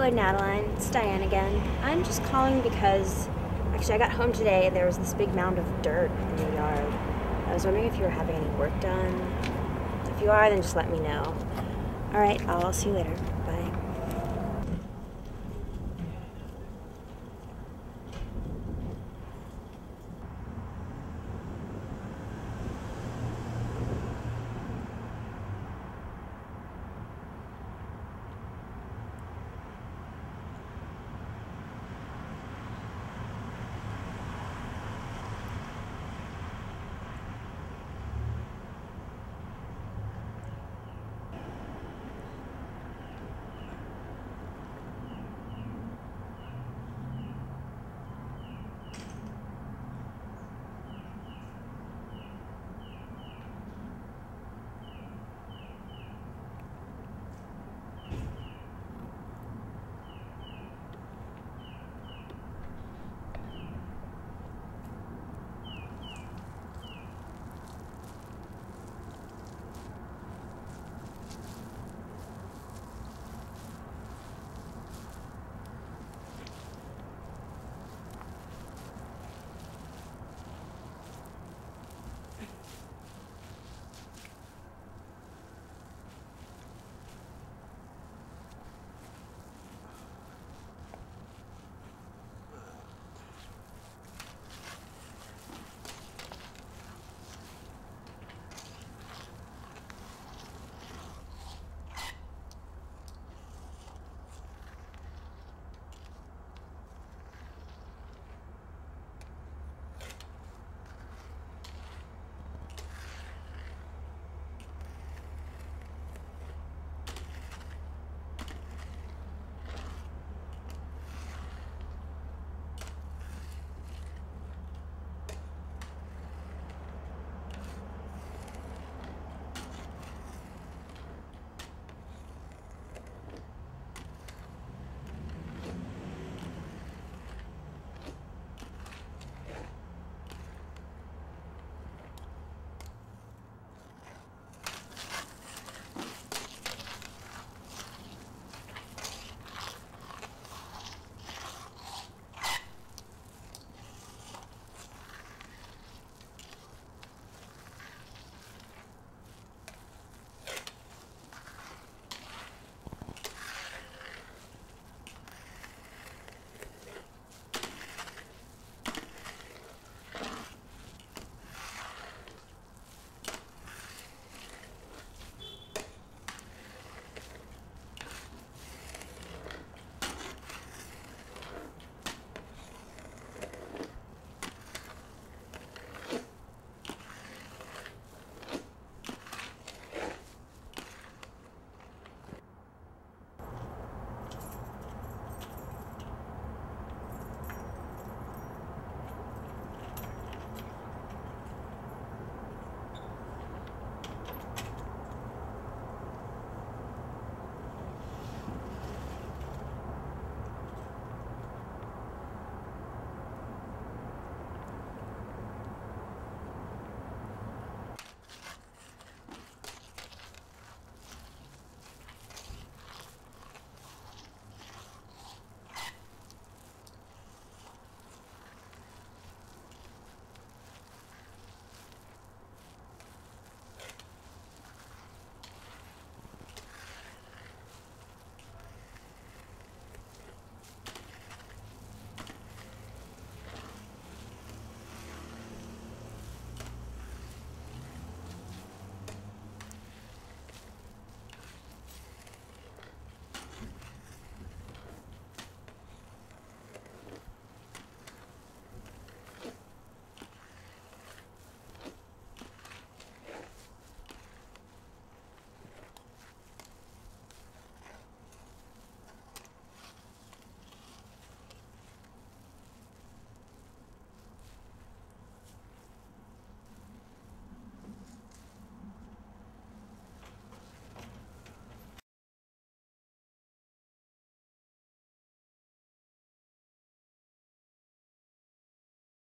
Hi, Lloyd. It's Diane again. I'm just calling because actually I got home today and there was this big mound of dirt in the yard. I was wondering if you were having any work done. If you are, then just let me know. All right, I'll see you later.